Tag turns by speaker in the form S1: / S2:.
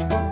S1: Bye.